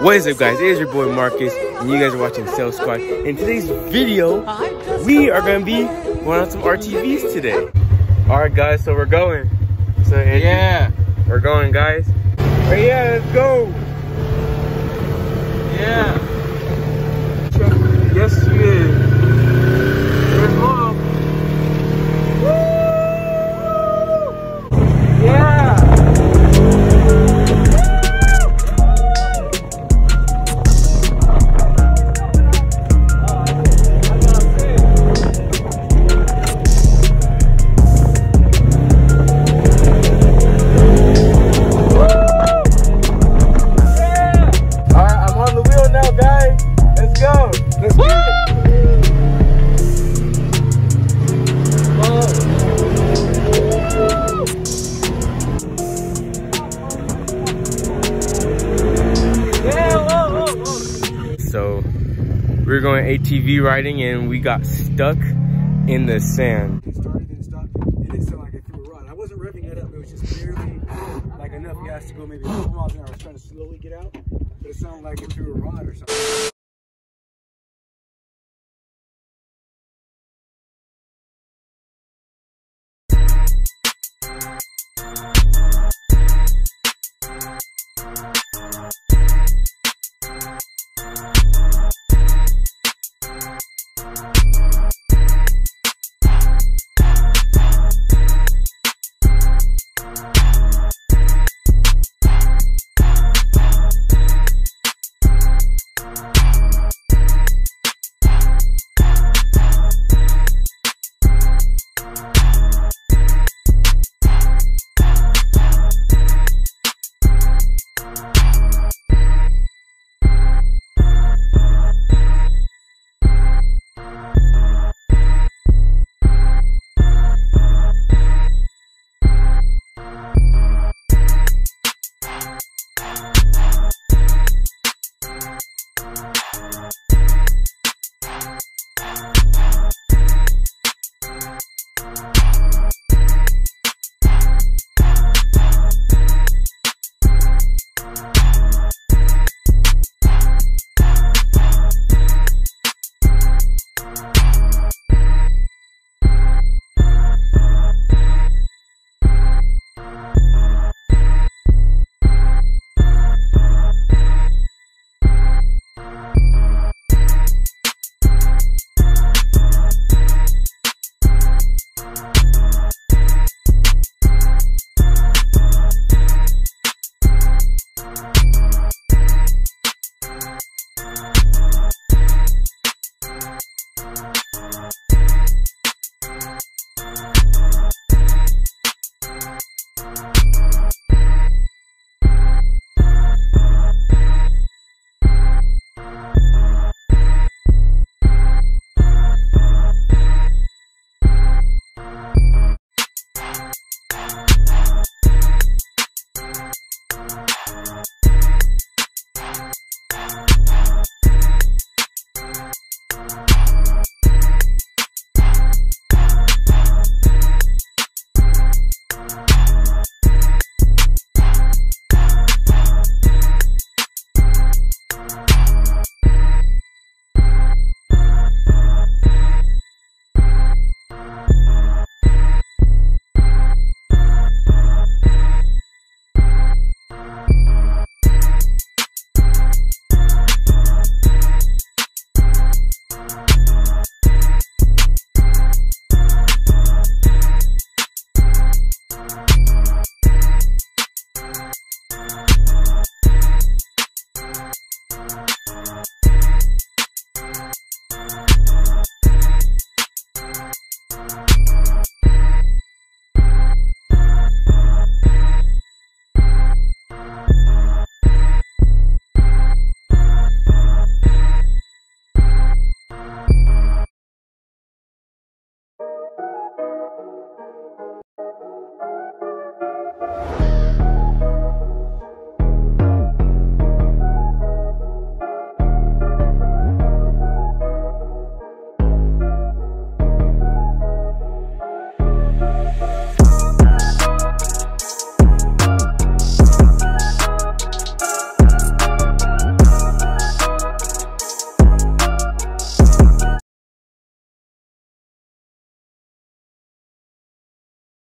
What is up guys, it is your boy Marcus and you guys are watching Sayles Squad. In today's video, we are going to be going on some ATVs today. Alright guys, so we're going. So Andrew, Yeah. we're going guys. Hey, yeah, let's go. Yeah. Yes, she is. Were going ATV riding and we got stuck in the sand. It started and stopped. and It didn't like it threw a rod. I wasn't revving it up. It was just barely like enough gas to go maybe a couple miles an hour. I was trying to slowly get out, but it sounded like it threw a rod or something.